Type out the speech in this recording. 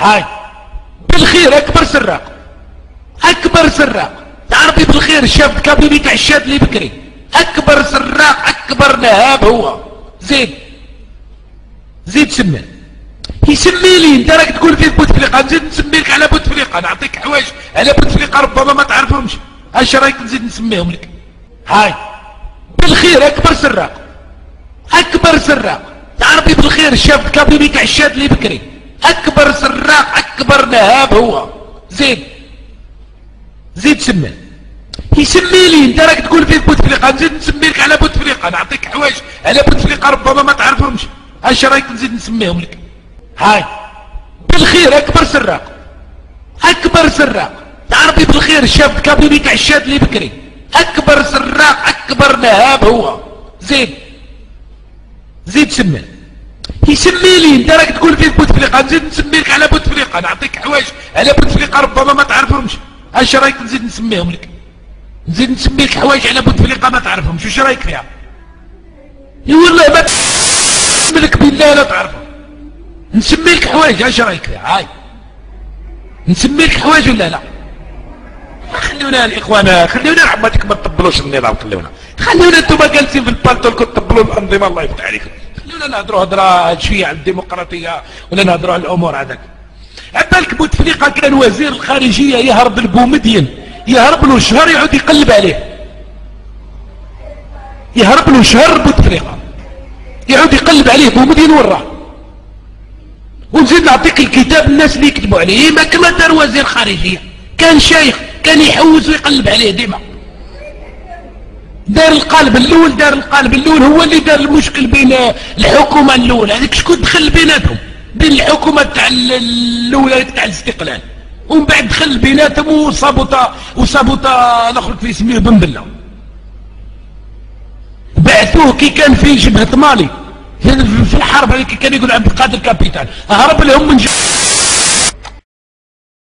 هاي. بالخير أكبر سراق. أكبر سراق. تعرفي بالخير شاف كابيني تاع الشاد اللي بكري. أكبر سراق أكبر نهاب هو. زيد زيد سميه يسمي لي أنت راك تقول في بوتفليقه نزيد نسمي لك على بوتفليقه نعطيك حوايج على بوتفليقه ربما ما تعرفهمش. أش رايك نزيد نسميهم لك؟ هاي. بالخير أكبر سراق. أكبر سراق. تعرفي بالخير شاف كابيني تاع الشاد اللي بكري. أكبر اكبر نهاب هو زيد. زيد سميه يسمي لي انت راك تقول في بوتفليقه نزيد نسمي لك على بوتفليقه نعطيك حوايج على بوتفليقه ربما ما تعرفهمش. اش رايك نزيد نسميهم لك. هاي. بالخير أكبر سراق. أكبر سراق. تعرفي بالخير شاف كابيني تاع الشاد اللي بكري. أكبر سراق اكبر نهاب هو زيد. زيد سميه يسمي لي انت راك تقول في بوتفليقة نزيد نسمي لك على بوتفليقة نعطيك حوايج على بوتفليقة ربما ما تعرفهمش. أش رايك نزيد نسميهم لك؟ نزيد نسمي لك حوايج على بوتفليقة ما تعرفهمش وش رايك فيها؟ إي والله ما لك بالله لا تعرفهم. نسمي لك حوايج أش رايك فيها؟ هاي. نسمي لك حوايج ولا لا؟ خلونا الاخوان خلونا رحمتك ما تطبلوش النظام خلونا خلونا أنتم جالسين في البالتو تطبلوا الأنظمة الله يفتح عليكم. خلونا نهضروا هضرة شوية على الديمقراطية ولا نهضروا على الأمور هذاك. عبالك بوتفليقه كان وزير الخارجية يهرب البومدين يهرب له شهر يعود يقلب عليه. يهرب له شهر بوتفليقه يعود يقلب عليه بومدين وراه ونزيد نعطيك الكتاب الناس اللي يكتبوا عليه. ما كما دار وزير خارجية. كان شيخ كان يحوز ويقلب عليه ديما. دار القالب الأول دار القالب الأول هو اللي دار المشكل بين الحكومة الأولى. هذيك شكون دخل بيناتهم؟ بين الحكومة تاع الأولى تاع الاستقلال. ومن بعد دخل بيناتهم وصابوتا وصابوتا الآخر في اسمه بن بلة. بعثوه كي كان في جبهه مالي. في الحرب هذيك كان يقول عبد القادر كابيتان. هرب لهم من جبهة